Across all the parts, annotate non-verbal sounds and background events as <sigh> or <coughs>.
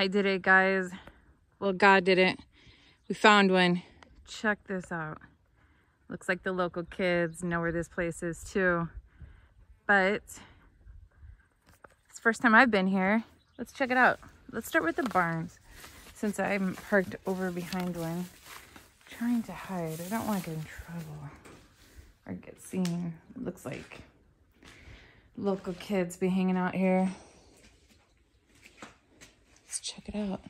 I did it, guys. Well, God did it. We found one. Check this out. Looks like the local kids know where this place is too. But it's the first time I've been here. Let's check it out. Let's start with the barns since I'm parked over behind one. trying to hide. I don't want to get in trouble or get seen. It looks like local kids be hanging out here. Check it out.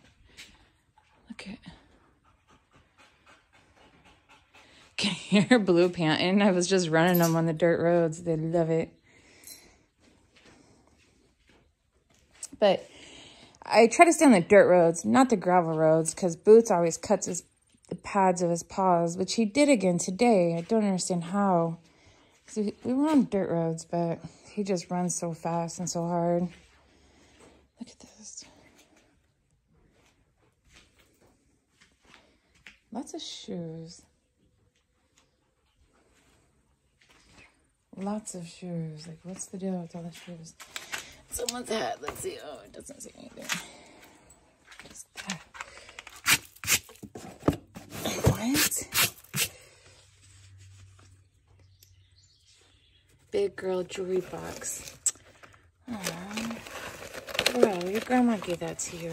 Look at <laughs> can you hear blue panting. I was just running them on the dirt roads. They love it. But I try to stay on the dirt roads, not the gravel roads, because Boots always cuts his the pads of his paws, which he did again today. I don't understand how. So we were on dirt roads, but he just runs so fast and so hard. Look at this. Lots of shoes. Lots of shoes. Like, what's the deal with all the shoes? Someone's hat. Let's see. Oh, it doesn't say anything. Just that. What? Big girl jewelry box. Aww. Well, your grandma gave that to you.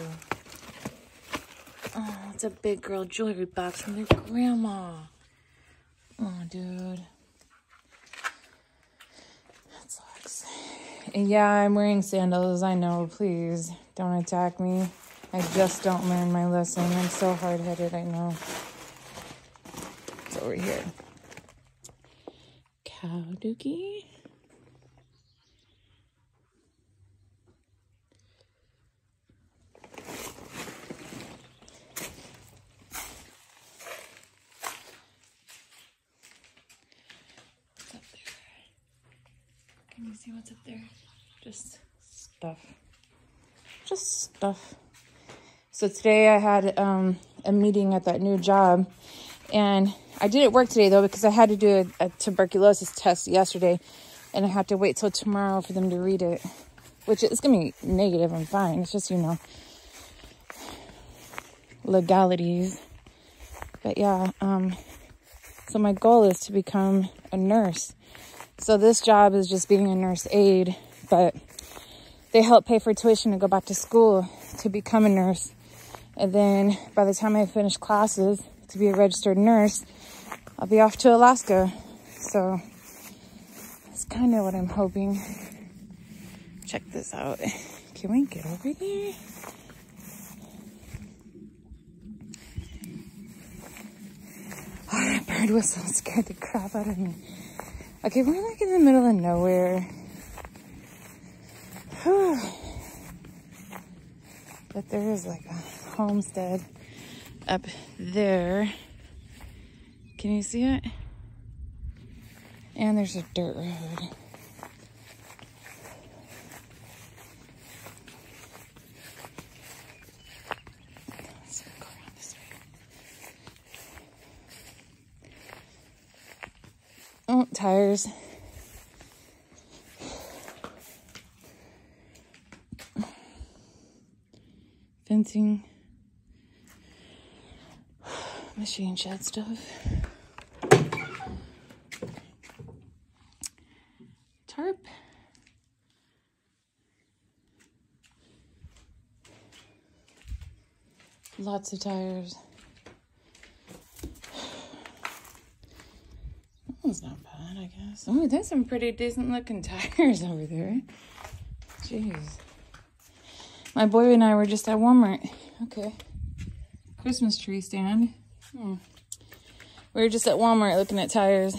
Oh, it's a big girl jewelry box from your grandma. Oh, dude. That sucks. Yeah, I'm wearing sandals. I know. Please don't attack me. I just don't learn my lesson. I'm so hard headed. I know. It's over here. Cow dookie. Can you see what's up there? Just stuff. Just stuff. So today I had um, a meeting at that new job and I didn't work today though because I had to do a, a tuberculosis test yesterday and I had to wait till tomorrow for them to read it, which is going to be negative. I'm fine. It's just, you know, legalities. But yeah, um, so my goal is to become a nurse. So this job is just being a nurse aide, but they help pay for tuition to go back to school to become a nurse. And then by the time I finish classes to be a registered nurse, I'll be off to Alaska. So that's kind of what I'm hoping. Check this out. Can we get over there? Oh, that bird whistle scared the crap out of me. Okay, we're like in the middle of nowhere. <sighs> but there is like a homestead up there. Can you see it? And there's a dirt road. Oh, tires. Machine shed stuff. Tarp. Lots of tires. one's not bad, I guess. Oh, there's some pretty decent looking <laughs> tires over there. Jeez. My boy and I were just at Walmart. Okay. Christmas tree stand. Hmm. We were just at Walmart looking at tires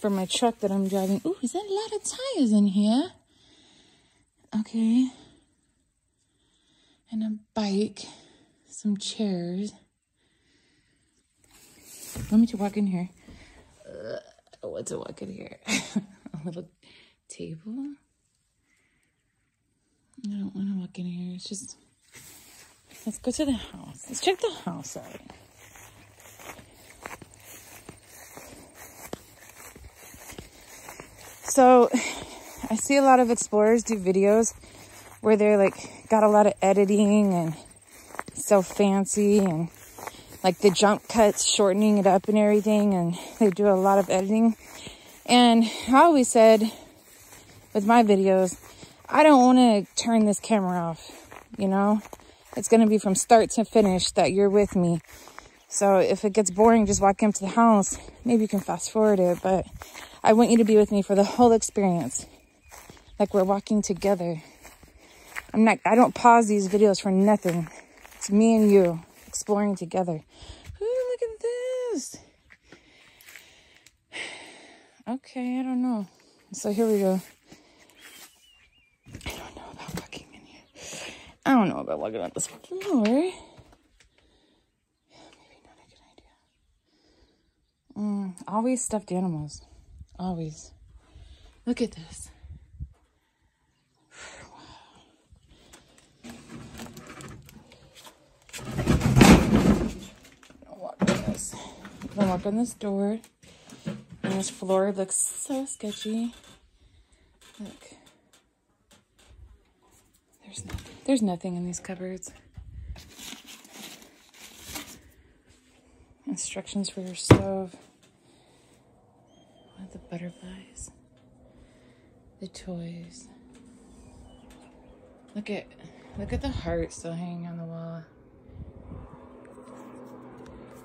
for my truck that I'm driving. Ooh, is that a lot of tires in here? Okay. And a bike. Some chairs. Let me just walk in here. Uh, what's a walk in here? <laughs> a little table. I don't want to walk in here. It's just, let's go to the house. Let's check the house out. So I see a lot of explorers do videos where they're like got a lot of editing and so fancy and like the jump cuts, shortening it up and everything. And they do a lot of editing. And I always said with my videos, I don't want to turn this camera off, you know? It's going to be from start to finish that you're with me. So if it gets boring just walk up to the house, maybe you can fast forward it. But I want you to be with me for the whole experience. Like we're walking together. I'm not, I don't pause these videos for nothing. It's me and you exploring together. Ooh, look at this. <sighs> Okay, I don't know. So here we go. I don't know about walking in here. I don't know about walking on this floor. Maybe not a good idea. Mm, always stuffed animals. Always. Look at this. I'm gonna walk on this door. And this floor looks so sketchy. Look. There's nothing. In these cupboards. Instructions for your stove. the butterflies. The toys. Look at look at the heart still hanging on the wall.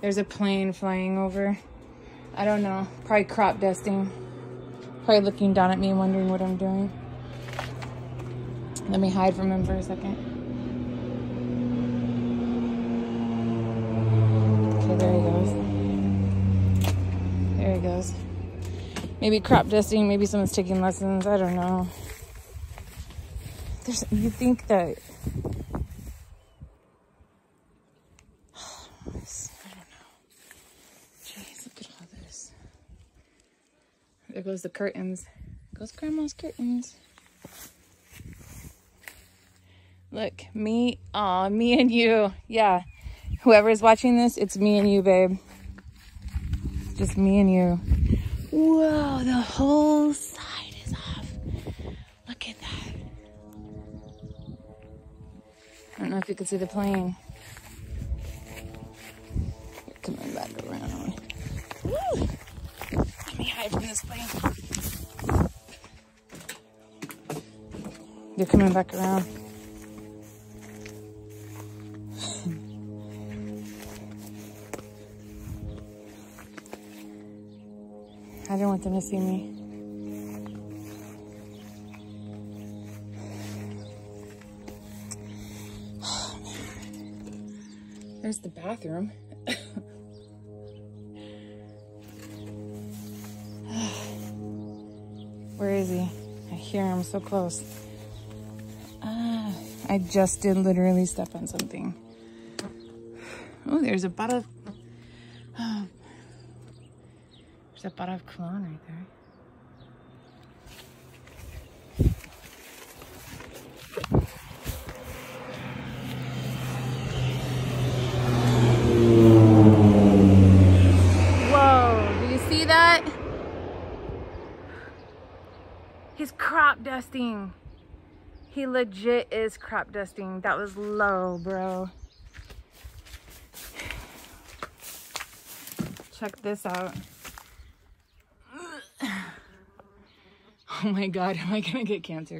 There's a plane flying over. I don't know. Probably crop dusting. Probably looking down at me wondering what I'm doing. Let me hide from him for a second. Okay, there he goes. There he goes. Maybe crop dusting, maybe someone's taking lessons. I don't know. There's, you think that <sighs> There goes the curtains. Goes grandma's curtains. Look, me, aw, me and you. Yeah. Whoever's watching this, it's me and you, babe. Just me and you. Whoa, the whole side is off. Look at that. I don't know if you can see the plane. coming back around. Woo! Let me hide from this plane. They're coming back around. I don't want them to see me. <sighs> There's the bathroom. <sighs> Where is he? I hear him so close. Ah, I just did literally step on something. Oh, there's a bottle of, oh, there's a bottle of cologne right there. Whoa, do you see that? He's crop dusting. He legit is crop dusting. That was low, bro. Check this out. <laughs> Oh my God, am I gonna get cancer?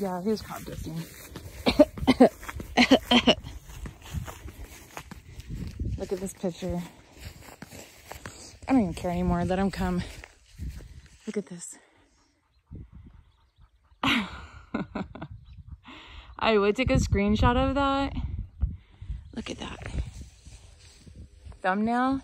Yeah, he was crop dusting. <coughs> Look at this picture. I don't even care anymore. Let him come. Look at this. <laughs> I would take a screenshot of that. Look at that. Thumbnail.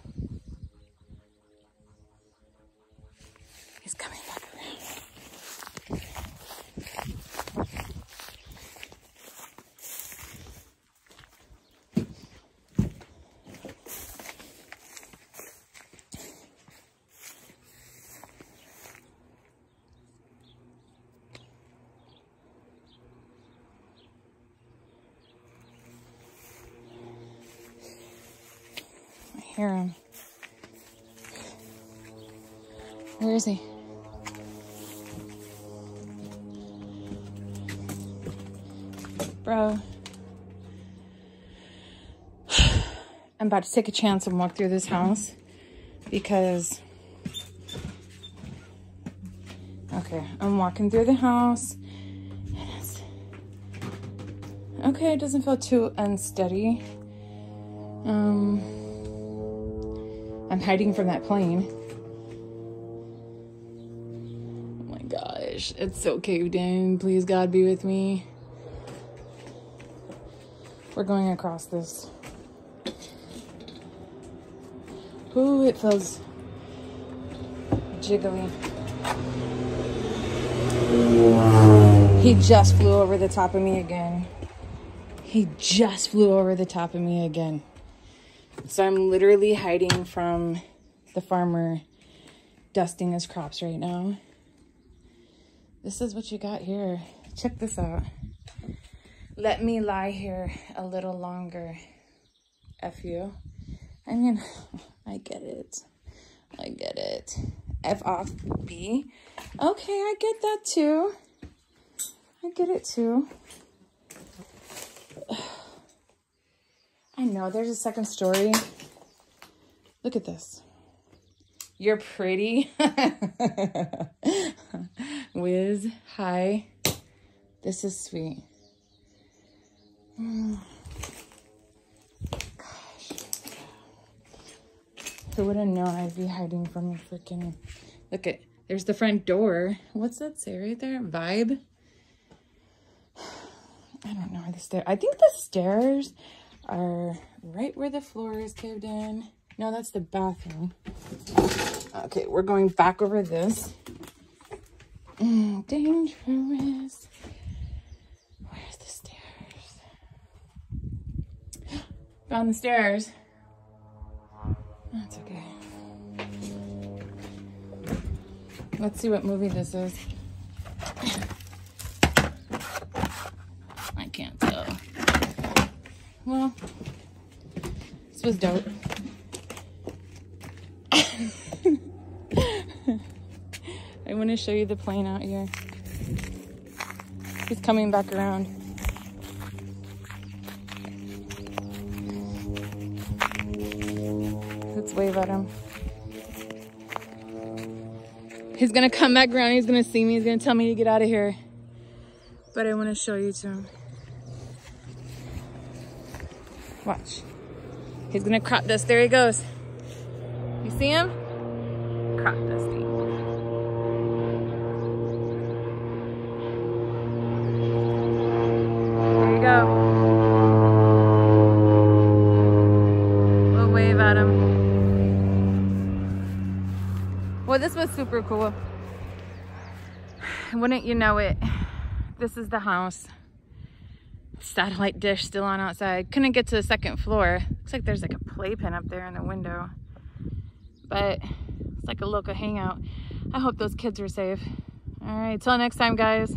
hear him. Where is he? Bro. <sighs> I'm about to take a chance and walk through this house because okay I'm walking through the house okay it doesn't feel too unsteady um i'm hiding from that plane oh my gosh it's so caved in please god be with me we're going across this Ooh, it feels jiggly. He just flew over the top of me again. He just flew over the top of me again. So I'm literally hiding from the farmer dusting his crops right now. This is what you got here. Check this out. Let me lie here a little longer. F you. I mean, <laughs> I get it. I get it. F off B. Okay, I get that too. I get it too. I know, there's a second story. Look at this. You're pretty. <laughs> Wiz, hi. This is sweet. <sighs> Mm. Who would have known I'd be hiding from a freaking... Look at... There's the front door. What's that say right there? Vibe? <sighs> I don't know the stairs... I think the stairs are right where the floor is caved in. No, that's the bathroom. Okay, we're going back over this. Mm, dangerous. Where's the stairs? <gasps> Found the stairs. That's okay. Let's see what movie this is. I can't tell. Well, this was dope. <laughs> I want to show you the plane out here. He's coming back around. Let's wave at him. He's gonna come back around, he's gonna see me, he's gonna tell me to get out of here. But I wanna show you to him. Watch. He's gonna crop dust, there he goes. You see him? Crop dusting. There you go. We'll wave at him. Well, this was super cool. Wouldn't you know it, this is the house. Satellite dish still on outside. Couldn't get to the second floor. Looks like there's like a playpen up there in the window. But it's like a local hangout. I hope those kids are safe. All right, till next time, guys.